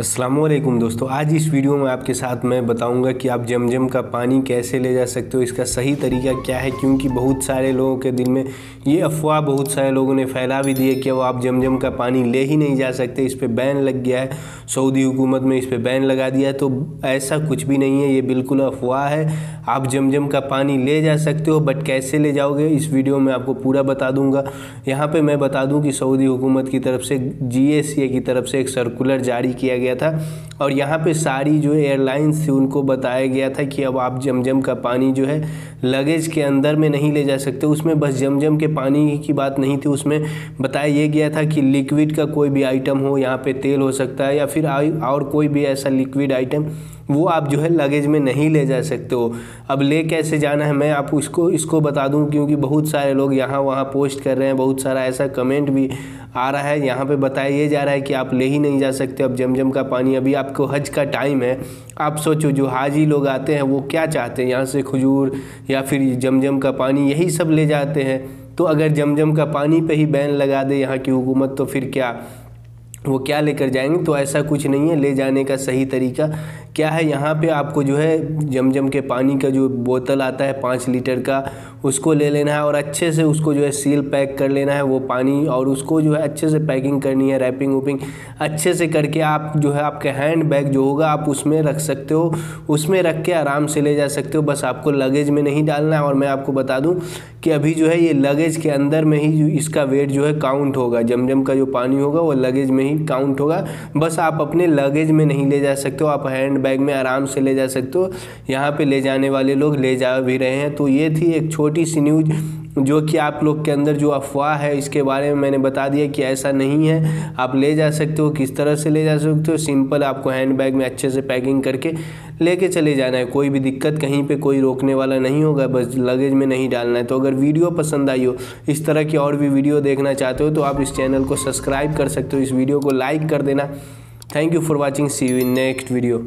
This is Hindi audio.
असलम दोस्तों, आज इस वीडियो में आपके साथ मैं बताऊँगा कि आप जमजम का पानी कैसे ले जा सकते हो, इसका सही तरीका क्या है, क्योंकि बहुत सारे लोगों के दिल में ये अफवाह, बहुत सारे लोगों ने फैला भी दी है कि वो आप जमजम का पानी ले ही नहीं जा सकते, इस पर बैन लग गया है, सऊदी हुकूमत में इस पर बैन लगा दिया है तो ऐसा कुछ भी नहीं है, ये बिल्कुल अफवाह है, आप जमजम का पानी ले जा सकते हो, बट कैसे ले जाओगे, इस वीडियो में आपको पूरा बता दूँगा। यहाँ पर मैं बता दूँ कि सऊदी हुकूमत की तरफ़ से जी की तरफ़ से एक सर्कुलर जारी किया गया था। और यहाँ पे सारी जो एयरलाइंस थी, उनको बताया गया था कि अब आप जमजम का पानी जो है लगेज के अंदर में नहीं ले जा सकते। उसमें बस जमजम के पानी की बात नहीं थी। उसमें बताया ये गया था कि लिक्विड का कोई भी आइटम हो, यहाँ पे तेल हो सकता है या फिर और कोई भी ऐसा लिक्विड आइटम वो आप जो है लगेज में नहीं ले जा सकते हो। अब ले कैसे जाना है, मैं आप उसको, इसको बता दूँ, क्योंकि बहुत सारे लोग यहाँ, वहाँ पोस्ट कर रहे हैं। बहुत सारा ऐसा कमेंट भी आ रहा है। यहाँ पे बताया ये जा रहा है कि आप ले ही नहीं जा सकते। अब जमजम का पानी, अभी आपको हज का टाइम है। आप सोचो, जो हाजी लोग आते हैं, वो क्या चाहते हैं? यहाँ से खजूर या फिर जमजम का पानी, यही सब ले जाते हैं। तो अगर जमजम का पानी पे ही बैन लगा दे यहाँ की हुकूमत तो फिर क्या? वो क्या लेकर जाएँगे? तो ऐसा कुछ नहीं है, ले जाने का सही तरीका क्या है? यहाँ पे आपको जो है, जमजम के पानी का जो बोतल आता है, पाँच लीटर का, उसको ले लेना है और अच्छे से उसको जो है सील पैक कर लेना है वो पानी और उसको जो है अच्छे से पैकिंग करनी है, रैपिंग, वैपिंग अच्छे से करके आप जो है, आपके हैंड बैग जो होगा, आप उसमें रख सकते हो, उसमें रख के आराम से ले जा सकते हो। बस आपको लगेज में नहीं डालना है और मैं आपको बता दूँ कि अभी जो है, ये लगेज के अंदर में ही इसका वेट जो है काउंट होगा, जमजम का जो पानी होगा वो लगेज में ही काउंट होगा। बस आप अपने लगेज में नहीं ले जा सकते हो, आप हैंड बैग में आराम से ले जा सकते हो। यहाँ पे ले जाने वाले लोग ले जा भी रहे हैं। तो ये थी एक छोटी सी न्यूज़ जो कि आप लोग के अंदर जो अफवाह है, इसके बारे में मैंने बता दिया कि ऐसा नहीं है। आप ले जा सकते हो, किस तरह से ले जा सकते हो, सिंपल आपको हैंड बैग में अच्छे से पैकिंग करके लेके चले जाना है। कोई भी दिक्कत कहीं पे कोई रोकने वाला नहीं होगा, बस लगेज में नहीं डालना है। तो अगर वीडियो पसंद आई हो, इस तरह की और भी वीडियो देखना चाहते हो तो आप इस चैनल को सब्सक्राइब कर सकते हो। इस वीडियो को लाइक कर देना। Thank you for watching. See you in next video.